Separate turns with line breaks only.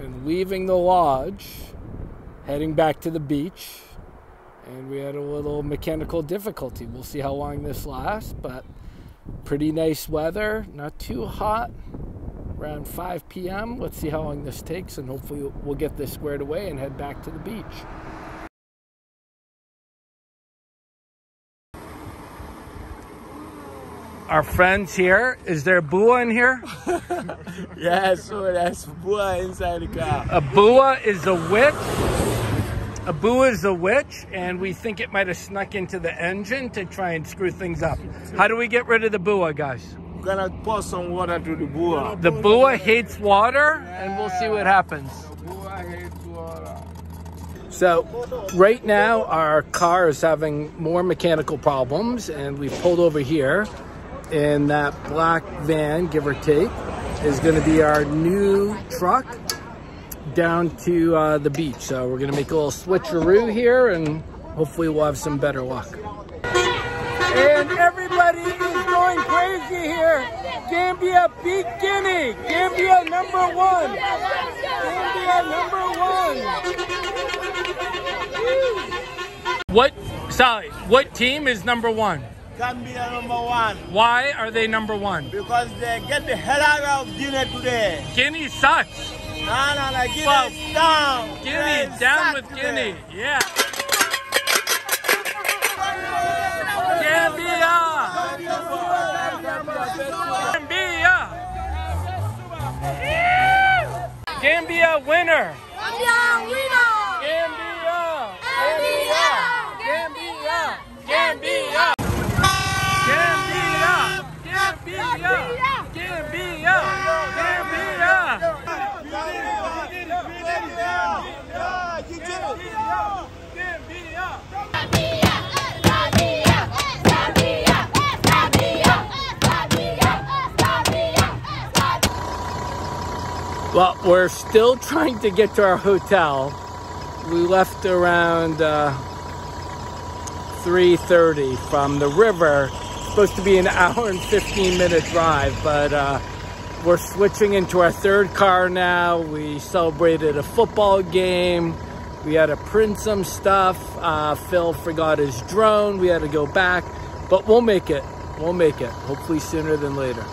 and leaving the lodge, heading back to the beach. And we had a little mechanical difficulty. We'll see how long this lasts, but pretty nice weather, not too hot. Around 5 p.m. Let's see how long this takes, and hopefully, we'll get this squared away and head back to the beach. Our friends here. Is there a Bua in here?
yes, that's Bua inside the car.
A Bua is a witch. A Bua is a witch, and we think it might have snuck into the engine to try and screw things up. How do we get rid of the Bua, guys?
We're gonna pour some water to the Bua.
The Bua hates water, and we'll see what happens.
Bua hates water.
So right now our car is having more mechanical problems and we've pulled over here and that black van, give or take, is going to be our new truck down to uh, the beach. So we're going to make a little switcheroo here and hopefully we'll have some better luck. And everybody is going crazy here. Gambia beat Guinea. Gambia number one. Gambia number one. What, Sally, what team is number one?
Gambia number one.
Why are they number one?
Because they get the hell out of Guinea today.
Guinea sucks.
No, no, no. Guinea
Well,
is down.
Guinea,
They
down with
today.
Guinea. Yeah. Gambia! Gambia! Gambia winner! Gambia! Gambia! Well, we're still trying to get to our hotel. We left around uh, 3.30 from the river. supposed to be an hour and 15 minute drive, but uh, we're switching into our third car now. We celebrated a football game. We had to print some stuff. Uh, Phil forgot his drone. We had to go back, but we'll make it. We'll make it. Hopefully sooner than later.